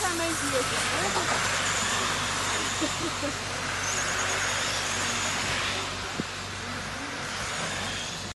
zijn mensen hier.